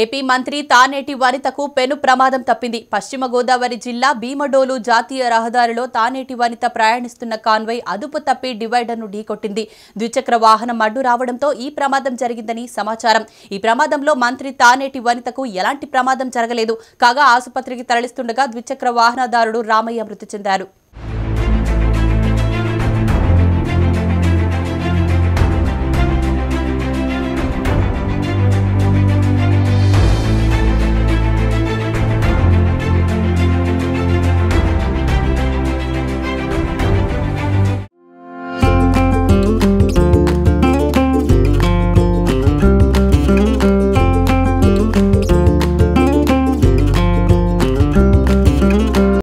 AP మంత్రి తానేటి వనితకు పెను ప్రమాదం తప్పింది. పశ్చిమ గోదావరి జిల్లా భీమడోలు జాతీయ రహదారిలో తానేటి వనిత ప్రయాణిస్తున్న కాన్వై అదుపు తప్పి డివైడర్ను ఢీకొట్టింది. ద్విచక్ర వాహనం అడ్డు రావడంతో ఈ ప్రమాదం జరిగిందని సమాచారం. ఈ ప్రమాదంలో మంత్రి తానేటి వనితకు ఎలాంటి ప్రమాదం జరగలేదు. కాగా ఆసుపత్రికి తరలిస్తుండగా ద్విచక్ర వాహనదారుడు రామయ్య మృతి చెందారు.